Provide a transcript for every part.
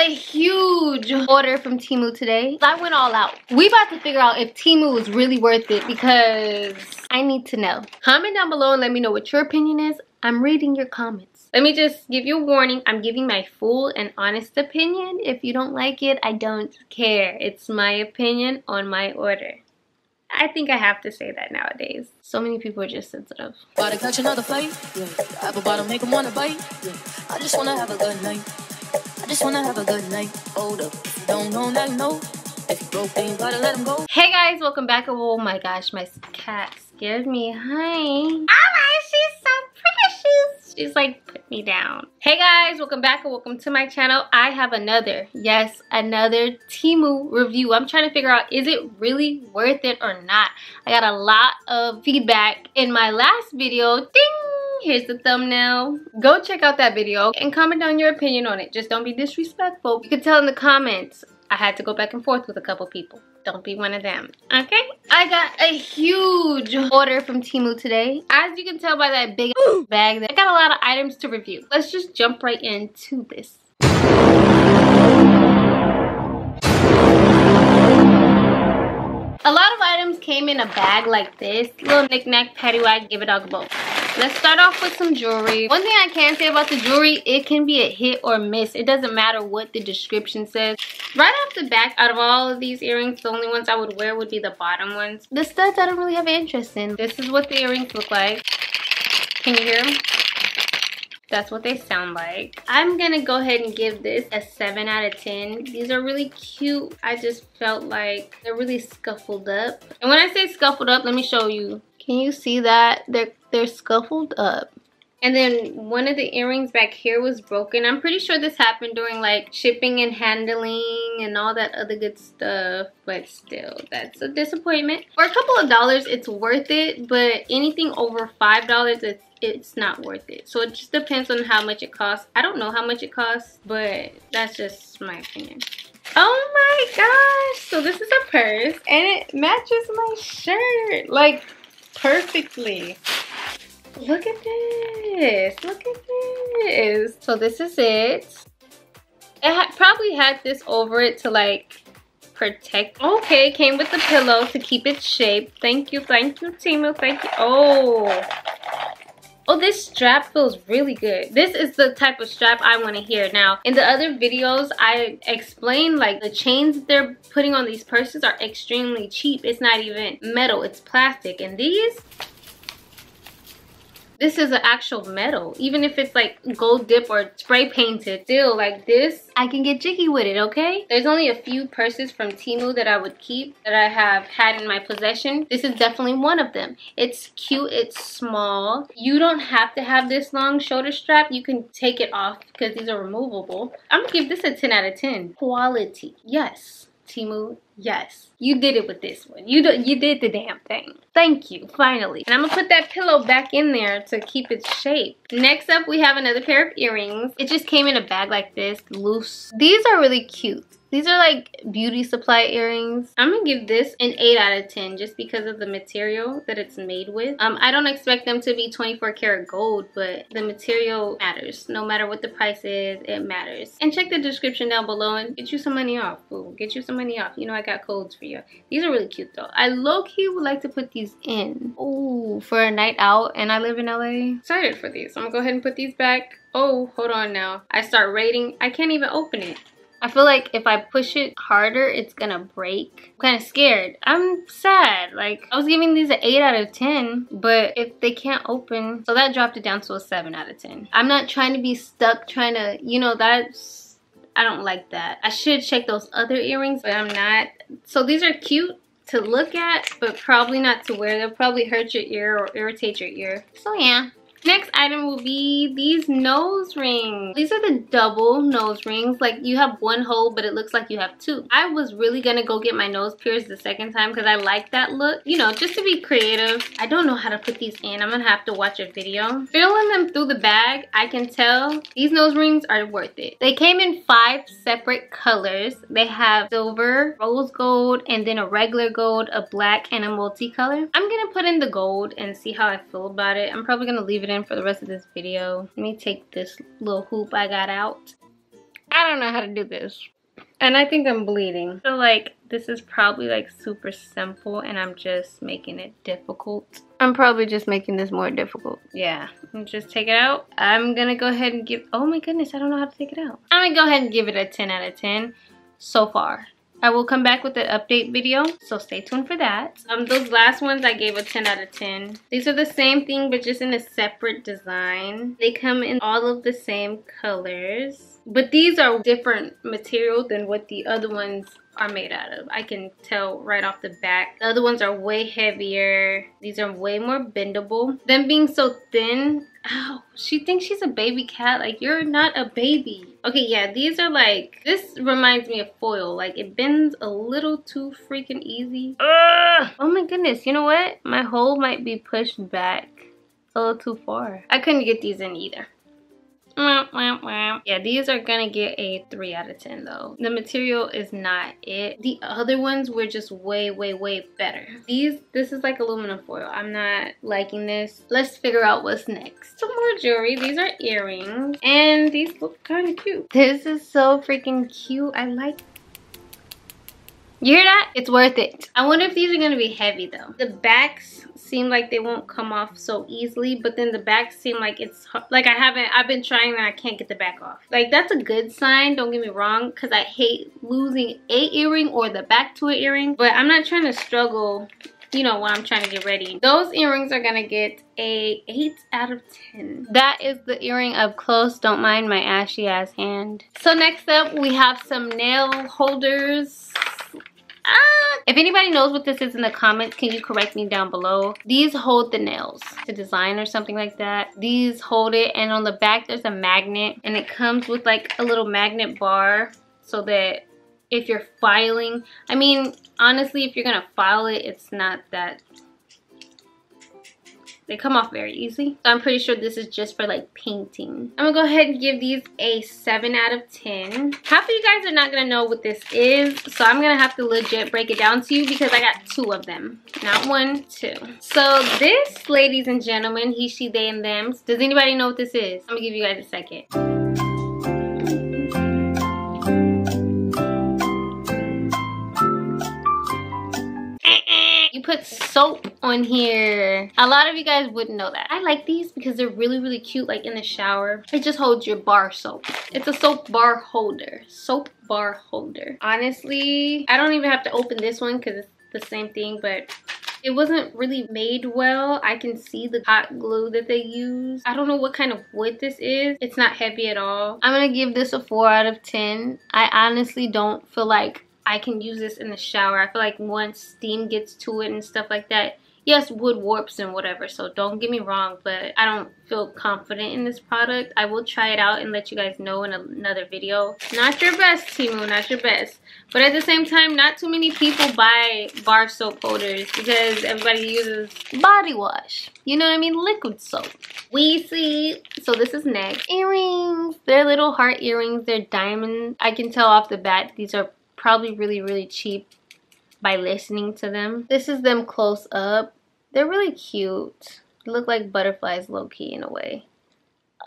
a huge order from Temu today. I went all out. We about to figure out if Temu is really worth it because I need to know. Comment down below and let me know what your opinion is. I'm reading your comments. Let me just give you a warning. I'm giving my full and honest opinion. If you don't like it, I don't care. It's my opinion on my order. I think I have to say that nowadays. So many people are just sensitive. About to catch another fight. Yeah. Apple bottom make them wanna bite. Yeah. I just wanna have a good night. Hey guys, welcome back. Oh my gosh, my cat scared me. Hi. Oh my, she's so precious. She's like, put me down. Hey guys, welcome back and welcome to my channel. I have another, yes, another Temu review. I'm trying to figure out, is it really worth it or not? I got a lot of feedback in my last video. Ding! Here's the thumbnail. Go check out that video and comment down your opinion on it. Just don't be disrespectful. You can tell in the comments. I had to go back and forth with a couple people. Don't be one of them, okay? I got a huge order from Temu today. As you can tell by that big bag, I got a lot of items to review. Let's just jump right into this. A lot of items came in a bag like this. Little knickknack, paddywhack, give a dog a bone. Let's start off with some jewelry. One thing I can say about the jewelry, it can be a hit or miss. It doesn't matter what the description says. Right off the back, out of all of these earrings, the only ones I would wear would be the bottom ones. The studs I don't really have interest in. This is what the earrings look like. Can you hear them? That's what they sound like. I'm gonna go ahead and give this a 7 out of 10. These are really cute. I just felt like they're really scuffled up. And when I say scuffled up, let me show you. Can you see that? They're, they're scuffled up. And then one of the earrings back here was broken. I'm pretty sure this happened during like shipping and handling and all that other good stuff. But still, that's a disappointment. For a couple of dollars, it's worth it. But anything over $5, it's it's not worth it. So it just depends on how much it costs. I don't know how much it costs, but that's just my opinion. Oh my gosh. So this is a purse and it matches my shirt like perfectly. Look at this. Look at this. So this is it. It ha probably had this over it to like protect. Okay, came with the pillow to keep its shape. Thank you, thank you, Temu, thank you. Oh, Oh, this strap feels really good. This is the type of strap I want to hear. Now, in the other videos, I explained like the chains they're putting on these purses are extremely cheap. It's not even metal, it's plastic. And these, this is an actual metal. Even if it's like gold dip or spray painted still like this i can get jiggy with it okay? there's only a few purses from Temu that i would keep that i have had in my possession. This is definitely one of them. It's cute it's small. You don't have to have this long shoulder strap. You can take it off because these are removable. I'm gonna give this a 10 out of 10 quality. Yes. Temu, yes. You did it with this one. You, do, you did the damn thing. Thank you, finally. And I'm gonna put that pillow back in there to keep its shape. Next up, we have another pair of earrings. It just came in a bag like this, loose. These are really cute. These are like beauty supply earrings. I'm gonna give this an 8 out of 10 just because of the material that it's made with. Um, I don't expect them to be 24 karat gold, but the material matters. No matter what the price is, it matters. And check the description down below and get you some money off. Ooh, get you some money off. You know I got codes for you. These are really cute though. I low-key would like to put these in. Ooh, for a night out and I live in LA. Excited for these. I'm gonna go ahead and put these back. Oh, hold on now. I start rating. I can't even open it. I feel like if I push it harder, it's gonna break. I'm kind of scared. I'm sad. Like, I was giving these an 8 out of 10, but if they can't open, so that dropped it down to a 7 out of 10. I'm not trying to be stuck trying to, you know, that's, I don't like that. I should check those other earrings, but I'm not. So these are cute to look at, but probably not to wear. They'll probably hurt your ear or irritate your ear. So yeah, Next item will be these nose rings. These are the double nose rings. Like you have one hole, but it looks like you have two. I was really gonna go get my nose pierced the second time because I like that look. You know, just to be creative. I don't know how to put these in. I'm gonna have to watch a video. Feeling them through the bag, I can tell these nose rings are worth it. They came in five separate colors. They have silver, rose gold, and then a regular gold, a black, and a multicolor. I'm gonna put in the gold and see how I feel about it. I'm probably gonna leave it in for the rest of this video. Let me take this little hoop I got out. I don't know how to do this. And I think I'm bleeding. So like this is probably like super simple and I'm just making it difficult. I'm probably just making this more difficult. Yeah, just take it out. I'm gonna go ahead and give, oh my goodness, I don't know how to take it out. I'm gonna go ahead and give it a 10 out of 10 so far. I will come back with an update video, so stay tuned for that. Um, Those last ones I gave a 10 out of 10. These are the same thing, but just in a separate design. They come in all of the same colors. But these are different material than what the other ones are made out of. I can tell right off the back. The other ones are way heavier. These are way more bendable. Them being so thin, ow, she thinks she's a baby cat. Like, you're not a baby. Okay, yeah, these are like, this reminds me of foil. Like, it bends a little too freaking easy. Ugh! Oh my goodness, you know what? My hole might be pushed back a little too far. I couldn't get these in either. Yeah, these are gonna get a 3 out of 10 though. The material is not it. The other ones were just way, way, way better. These, this is like aluminum foil. I'm not liking this. Let's figure out what's next. Some more jewelry. These are earrings. And these look kind of cute. This is so freaking cute. I like you hear that? It's worth it. I wonder if these are going to be heavy though. The backs seem like they won't come off so easily, but then the backs seem like it's like I haven't, I've been trying and I can't get the back off. Like that's a good sign, don't get me wrong, because I hate losing a earring or the back to an earring, but I'm not trying to struggle you know when I'm trying to get ready. Those earrings are gonna get a 8 out of 10. That is the earring up close. Don't mind my ashy ass hand. So next up we have some nail holders. If anybody knows what this is in the comments, can you correct me down below? These hold the nails the design or something like that. These hold it and on the back there's a magnet and it comes with like a little magnet bar so that if you're filing, I mean, honestly, if you're gonna file it, it's not that they come off very easy. I'm pretty sure this is just for like painting. I'm gonna go ahead and give these a 7 out of 10. Half of you guys are not gonna know what this is. So I'm gonna have to legit break it down to you because I got two of them. Not one, two. So this, ladies and gentlemen, he, she, they, and them. Does anybody know what this is? I'm gonna give you guys a second. Put soap on here. A lot of you guys wouldn't know that. I like these because they're really, really cute, like in the shower. It just holds your bar soap. It's a soap bar holder. Soap bar holder. Honestly, I don't even have to open this one because it's the same thing, but it wasn't really made well. I can see the hot glue that they use. I don't know what kind of wood this is. It's not heavy at all. I'm gonna give this a 4 out of 10. I honestly don't feel like I can use this in the shower. I feel like once steam gets to it and stuff like that, yes, wood warps and whatever. So don't get me wrong, but I don't feel confident in this product. I will try it out and let you guys know in another video. Not your best, Temu, not your best. But at the same time, not too many people buy bar soap holders because everybody uses body wash. You know what I mean? Liquid soap. We see, so this is next. Earrings. They're little heart earrings. They're diamond. I can tell off the bat these are probably really, really cheap by listening to them. This is them close up. They're really cute. Look like butterflies low-key in a way.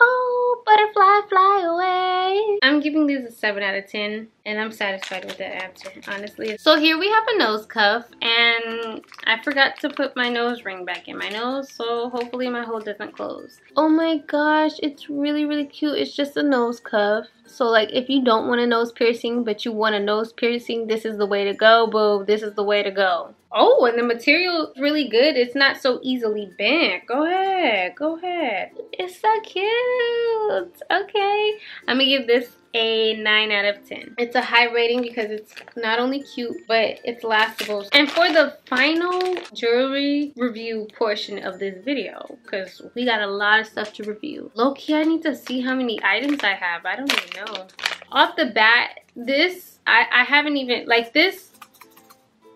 Oh, butterfly, fly away. I'm giving these a 7 out of 10 and I'm satisfied with that answer, honestly. So here we have a nose cuff and I forgot to put my nose ring back in my nose, so hopefully my hole doesn't close. Oh my gosh, it's really, really cute. It's just a nose cuff. So like if you don't want a nose piercing but you want a nose piercing, this is the way to go, boo. This is the way to go. Oh, and the material is really good. It's not so easily bent. Go ahead. Go ahead. It's so cute. Okay. I'm going to give this a 9 out of 10. It's a high rating because it's not only cute, but it's lastable. And for the final jewelry review portion of this video, because we got a lot of stuff to review. Low-key, I need to see how many items I have. I don't even know. Off the bat, this, I, I haven't even, like this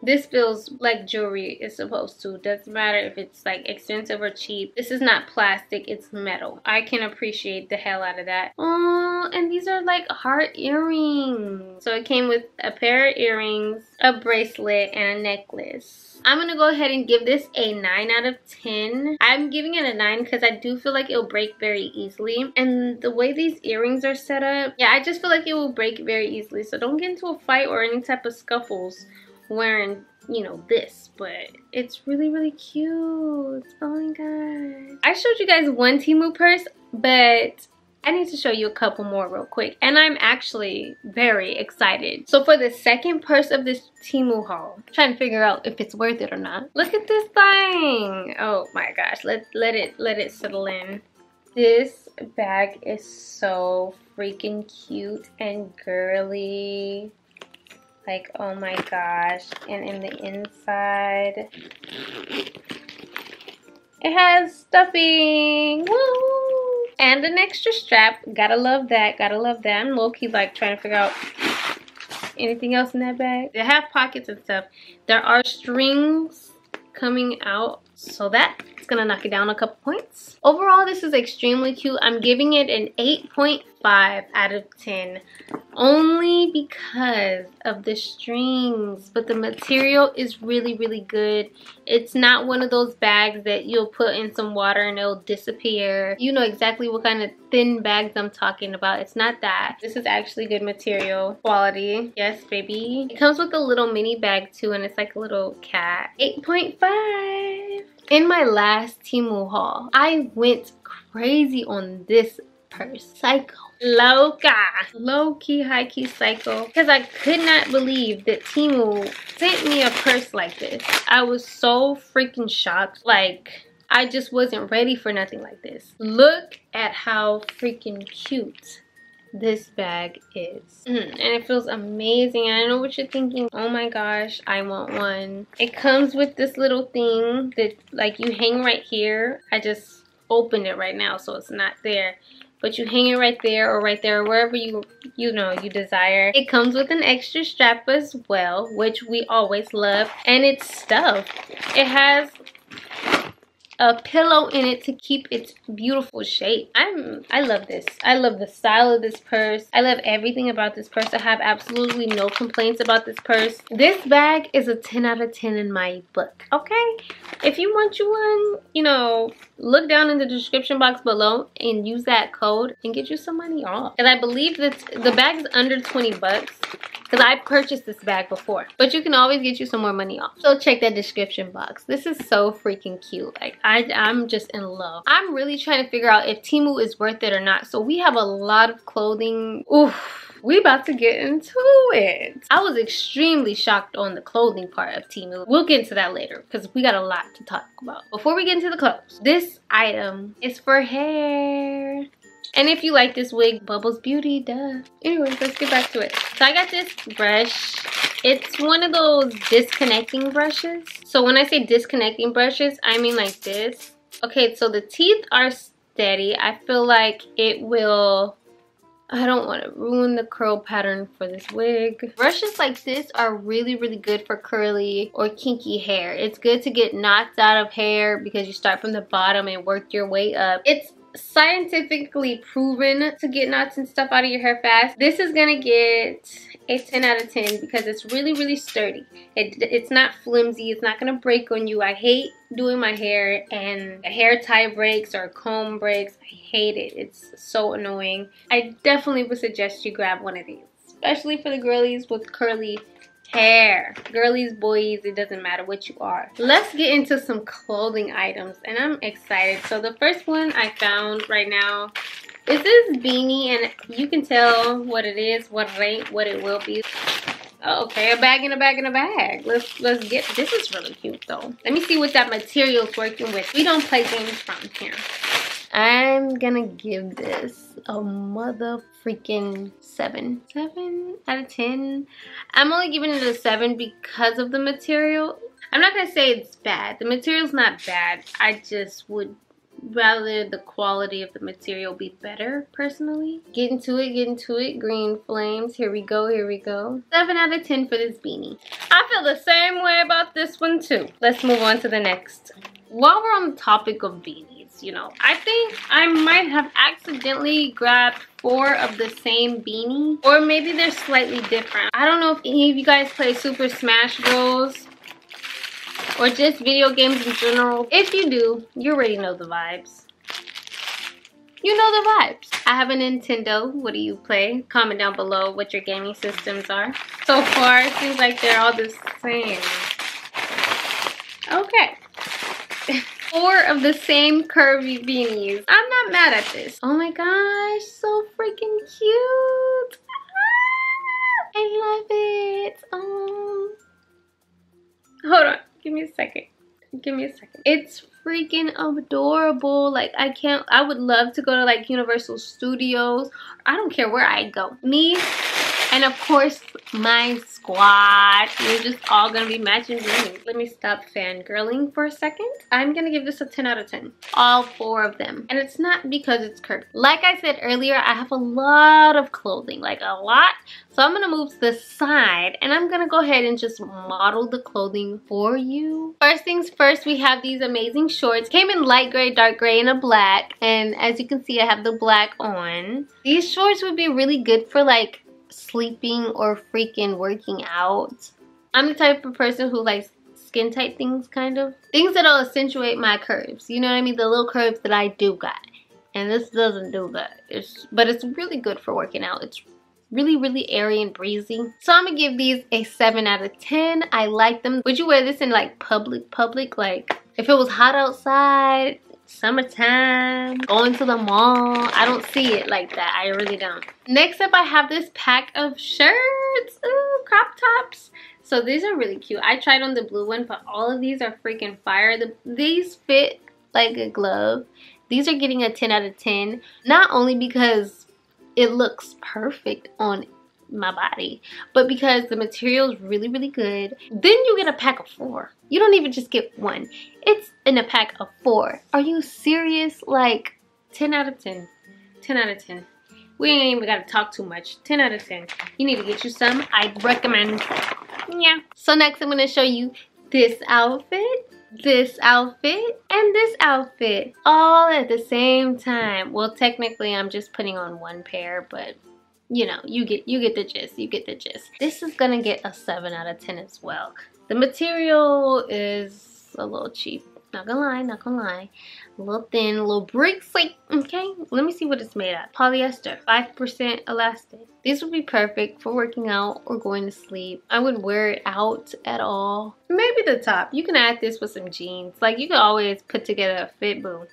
This feels like jewelry is supposed to. Doesn't matter if it's like expensive or cheap. This is not plastic, it's metal. I can appreciate the hell out of that. Oh, and these are like heart earrings. So it came with a pair of earrings, a bracelet, and a necklace. I'm gonna go ahead and give this a 9 out of 10. I'm giving it a 9 because I do feel like it'll break very easily. And the way these earrings are set up, yeah, I just feel like it will break very easily. So don't get into a fight or any type of scuffles wearing you know this but it's really really cute oh my god i showed you guys one Temu purse but I need to show you a couple more real quick and I'm actually very excited. So for the second purse of this Temu haul, I'm trying to figure out if it's worth it or not. Look at this thing. Oh my gosh, let, let it let it settle in. This bag is so freaking cute and girly. Like, oh my gosh. And in the inside, it has stuffing. Woo! And an extra strap. Gotta love that. Gotta love that. I'm low-key like trying to figure out anything else in that bag. They have pockets and stuff. There are strings coming out. So that gonna knock it down a couple points. Overall, this is extremely cute. I'm giving it an 8.5 out of 10 only because of the strings but the material is really really good. It's not one of those bags that you'll put in some water and it'll disappear. You know exactly what kind of thin bags i'm talking about. It's not that. This is actually good material quality. Yes baby. It comes with a little mini bag too and it's like a little cat. 8.5 in my last Temu haul, I went crazy on this purse. Psycho. Loca. Low-key, high-key psycho. Because I could not believe that Temu sent me a purse like this. I was so freaking shocked. Like, I just wasn't ready for nothing like this. Look at how freaking cute this bag is. Mm, and it feels amazing. I don't know what you're thinking. Oh my gosh, I want one. It comes with this little thing that like you hang right here. I just opened it right now so it's not there. But you hang it right there or right there, or wherever you, you know, you desire. It comes with an extra strap as well, which we always love. And it's stuffed. It has a pillow in it to keep its beautiful shape. I'm I love this. I love the style of this purse. I love everything about this purse. I have absolutely no complaints about this purse. This bag is a 10 out of 10 in my book. Okay? If you want you one, you know, look down in the description box below and use that code and get you some money off. And I believe that the bag is under 20 bucks because I purchased this bag before. But you can always get you some more money off. So check that description box. This is so freaking cute. Like I, I'm just in love. I'm really trying to figure out if Temu is worth it or not. So we have a lot of clothing. Oof we about to get into it. I was extremely shocked on the clothing part of Temu. We'll get into that later because we got a lot to talk about. Before we get into the clothes, this item is for hair. And if you like this wig, Bubbles Beauty, duh. Anyways, let's get back to it. So I got this brush. It's one of those disconnecting brushes. So when I say disconnecting brushes, I mean like this. Okay, so the teeth are steady. I feel like it will I don't want to ruin the curl pattern for this wig. Brushes like this are really, really good for curly or kinky hair. It's good to get knots out of hair because you start from the bottom and work your way up. It's scientifically proven to get knots and stuff out of your hair fast. This is gonna get a 10 out of 10 because it's really, really sturdy. It, it's not flimsy. It's not gonna break on you. I hate doing my hair and a hair tie breaks or a comb breaks. I hate it. It's so annoying. I definitely would suggest you grab one of these, especially for the girlies with curly hair girlies boys it doesn't matter what you are let's get into some clothing items and i'm excited so the first one i found right now is this beanie and you can tell what it is what it ain't what it will be okay a bag in a bag in a bag let's let's get this is really cute though let me see what that material's working with we don't play games from here I'm gonna give this a mother freaking seven. Seven out of 10. I'm only giving it a seven because of the material. I'm not gonna say it's bad. The material's not bad. I just would rather the quality of the material be better personally. Get into it, get into it. Green flames. Here we go, here we go. 7 out of 10 for this beanie. I feel the same way about this one too. Let's move on to the next. While we're on the topic of beanies, you know, I think I might have accidentally grabbed four of the same beanie. Or maybe they're slightly different. I don't know if any of you guys play Super Smash Bros or just video games in general. If you do, you already know the vibes. You know the vibes. I have a Nintendo. What do you play? Comment down below what your gaming systems are. So far, it seems like they're all the same. Okay. Four of the same Kirby beanies. I'm not mad at this. Oh my gosh, so freaking cute. Ah, I love it. Oh. Hold on. Give me a second. Give me a second. It's freaking adorable. Like, I can't, I would love to go to like Universal Studios. I don't care where I go. Me and of course, my squad. We're just all gonna be matching green. Let me stop fangirling for a second. I'm gonna give this a 10 out of 10. All four of them. And it's not because it's Kirby. Like I said earlier, I have a lot of clothing, like a lot. So I'm gonna move to the side and I'm gonna go ahead and just model the clothing for you. First things first, we have these amazing shorts. Came in light gray, dark gray, and a black. And as you can see, I have the black on. These shorts would be really good for like sleeping or freaking working out. I'm the type of person who likes skin tight things kind of. Things that'll accentuate my curves. You know what I mean? The little curves that I do got. And this doesn't do that. It's, but it's really good for working out. It's really, really airy and breezy. So I'm gonna give these a 7 out of 10. I like them. Would you wear this in like public, public? Like if it was hot outside, summertime, going to the mall. I don't see it like that. I really don't. Next up, I have this pack of shirts. Ooh, crop tops. So these are really cute. I tried on the blue one, but all of these are freaking fire. The, these fit like a glove. These are getting a 10 out of 10. Not only because it looks perfect on my body, but because the material is really, really good. Then you get a pack of four. You don't even just get one. It's in a pack of four. Are you serious? Like 10 out of 10. 10 out of 10. We ain't even gotta talk too much. 10 out of 10. You need to get you some. I recommend. Yeah. So next I'm gonna show you this outfit, this outfit, and this outfit. All at the same time. Well, technically I'm just putting on one pair, but you know, you get you get the gist, you get the gist. This is gonna get a 7 out of 10 as well. The material is a little cheap. Not gonna lie, not gonna lie. A little thin, a little breezy. Okay, let me see what it's made of. Polyester, 5% elastic. These would be perfect for working out or going to sleep. I wouldn't wear it out at all. Maybe the top. You can add this with some jeans. Like you can always put together a fit boom.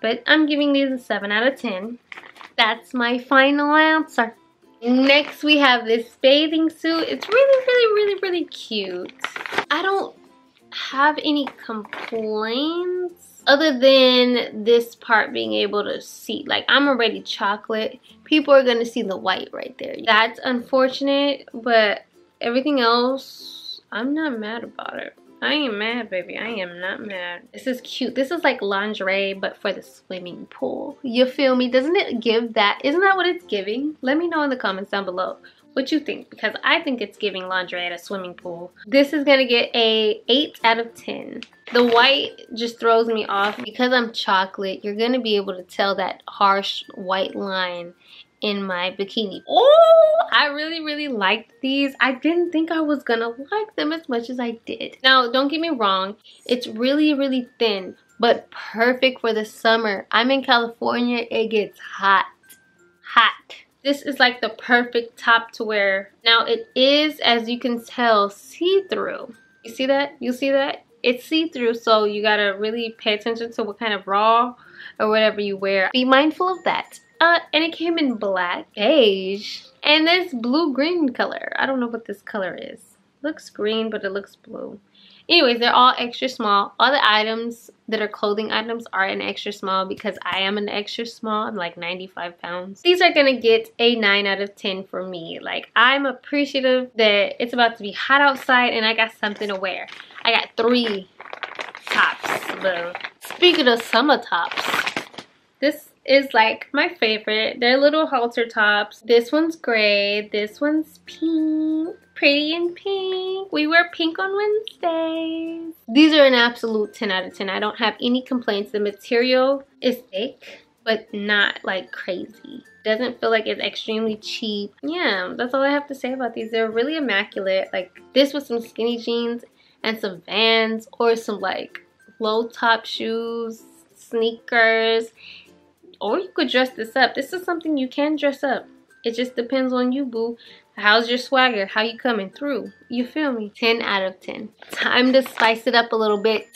But I'm giving these a 7 out of 10. That's my final answer. Next, we have this bathing suit. It's really, really, really, really cute. I don't have any complaints other than this part being able to see. Like, I'm already chocolate. People are going to see the white right there. That's unfortunate, but everything else, I'm not mad about it. I ain't mad, baby. I am not mad. This is cute. This is like lingerie, but for the swimming pool. You feel me? Doesn't it give that? Isn't that what it's giving? Let me know in the comments down below what you think because I think it's giving lingerie at a swimming pool. This is to get a 8 out of 10. The white just throws me off because I'm chocolate. You're to be able to tell that harsh white line in my bikini. Oh, I really, really liked these. I didn't think I was gonna like them as much as I did. Now, don't get me wrong. It's really, really thin, but perfect for the summer. I'm in California. It gets hot. Hot. This is like the perfect top to wear. Now, it is, as you can tell, see-through. You see that? You see that? It's see-through, so you gotta really pay attention to what kind of bra or whatever you wear. Be mindful of that. Uh, and it came in black, beige, and this blue-green color. I don't know what this color is. Looks green, but it looks blue. Anyways, they're all extra small. All the items that are clothing items are an extra small because I am an extra small. I'm like 95 pounds. These are going to get a 9 out of 10 for me. Like, I'm appreciative that it's about to be hot outside and I got something to wear. I got three tops, boo. Speaking of summer tops, this is like my favorite. They're little halter tops. This one's gray. This one's pink. Pretty in pink. We wear pink on Wednesdays. These are an absolute 10 out of 10. I don't have any complaints. The material is thick, but not like crazy. Doesn't feel like it's extremely cheap. Yeah, that's all I have to say about these. They're really immaculate. Like this with some skinny jeans and some Vans or some like low top shoes, sneakers, or you could dress this up. This is something you can dress up. It just depends on you, boo. How's your swagger? How you coming through? You feel me? 10 out of 10. Time to spice it up a little bit.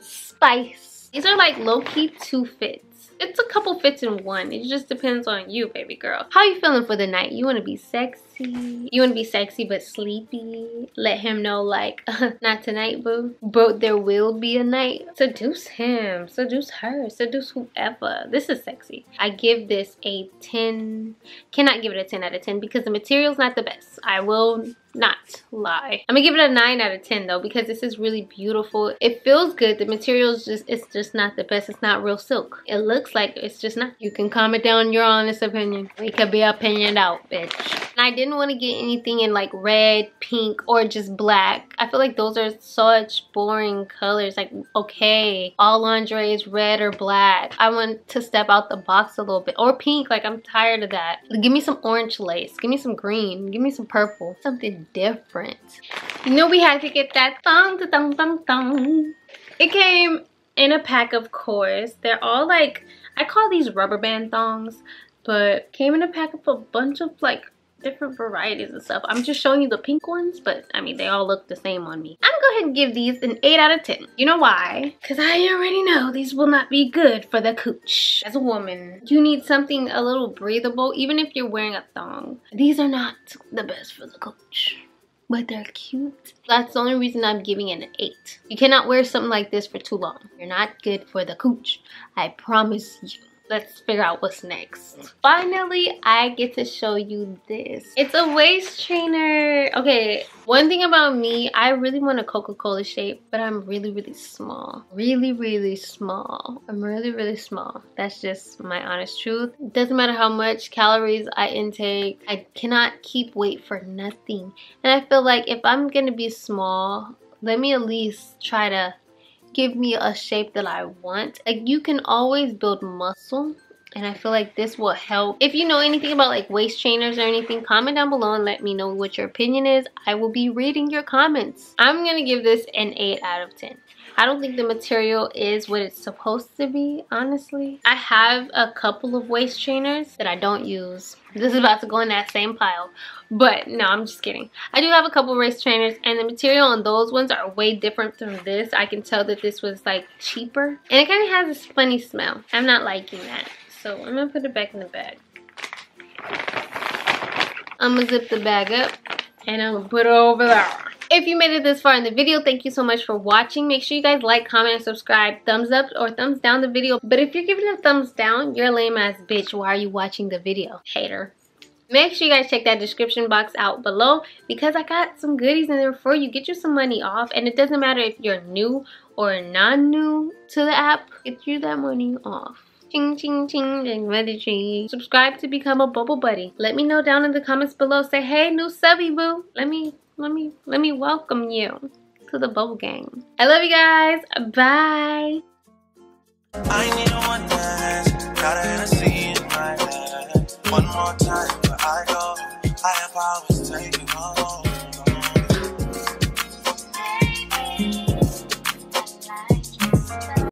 Spice. These are like low-key two fits it's a couple fits in one. It just depends on you, baby girl. How you feeling for the night? You want to be sexy? You want to be sexy but sleepy? Let him know like, not tonight, boo. But there will be a night. Seduce him. Seduce her. Seduce whoever. This is sexy. I give this a 10. Cannot give it a 10 out of 10 because the material's not the best. I will not lie. I'm gonna give it a 9 out of 10 though because this is really beautiful. It feels good. The material is just, it's just not the best. It's not real silk. It looks like it's just not. You can comment down your honest opinion. We could be opinioned out, bitch. And I didn't want to get anything in like red, pink, or just black. I feel like those are such boring colors. Like, okay, all lingerie is red or black. I want to step out the box a little bit. Or pink, like I'm tired of that. Give me some orange lace. Give me some green. Give me some purple. Something different. You know we had to get that thong thong thong thong. It came in a pack of course. They're all like, I call these rubber band thongs, but came in a pack of a bunch of like different varieties and stuff. I'm just showing you the pink ones, but I mean, they all look the same on me. I'm gonna go ahead and give these an 8 out of 10. You know why? Because I already know these will not be good for the cooch. As a woman, you need something a little breathable, even if you're wearing a thong. These are not the best for the cooch but they're cute. That's the only reason I'm giving it an 8. You cannot wear something like this for too long. You're not good for the cooch. I promise you let's figure out what's next. Finally, I get to show you this. It's a waist trainer. Okay, one thing about me, I really want a Coca-Cola shape, but I'm really, really small. Really, really small. I'm really, really small. That's just my honest truth. It doesn't matter how much calories I intake. I cannot keep weight for nothing. And I feel like if I'm gonna be small, let me at least try to give me a shape that I want. Like you can always build muscle and I feel like this will help. If you know anything about like waist trainers or anything, comment down below and let me know what your opinion is. I will be reading your comments. I'm gonna give this an 8 out of 10. I don't think the material is what it's supposed to be, honestly. I have a couple of waist trainers that I don't use. This is about to go in that same pile. But no, I'm just kidding. I do have a couple waist trainers and the material on those ones are way different from this. I can tell that this was like cheaper. And it kind of has this funny smell. I'm not liking that. So I'm going to put it back in the bag. I'm going to zip the bag up and I'm going to put it over there. If you made it this far in the video, thank you so much for watching. Make sure you guys like, comment, and subscribe. Thumbs up or thumbs down the video. But if you're giving a thumbs down, you're a lame ass bitch. Why are you watching the video? Hater. Make sure you guys check that description box out below because I got some goodies in there for you. Get you some money off. And it doesn't matter if you're new or non-new to the app. Get you that money off. Ching, ching, ching, and ready ching. subscribe to become a bubble buddy. Let me know down in the comments below. Say, hey, new subby boo. Let me let me let me welcome you to the bubble gang. I love you guys. Bye. One dance, got I have power.